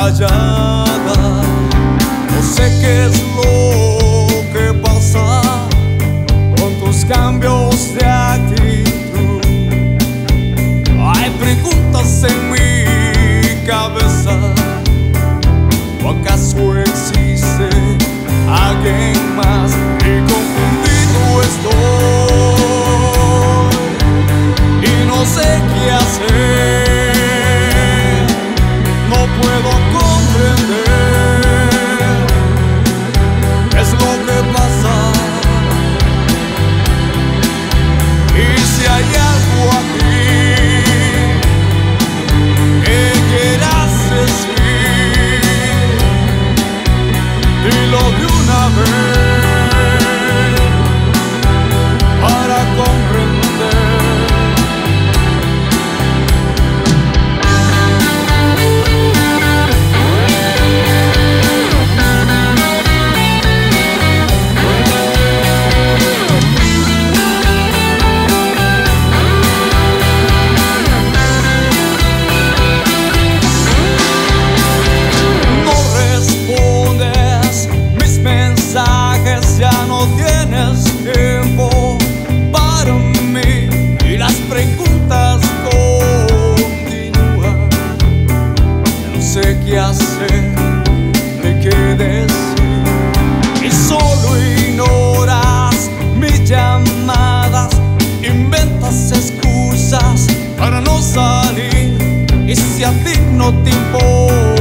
callada. No sé qué es lo que pasa con tus cambios de actitud. Hay preguntas en mi cabeza. ¿O acaso existe alguien más? Qué hacer, de qué y solo ignoras mis llamadas, inventas excusas para no salir. Y si a ti no te importa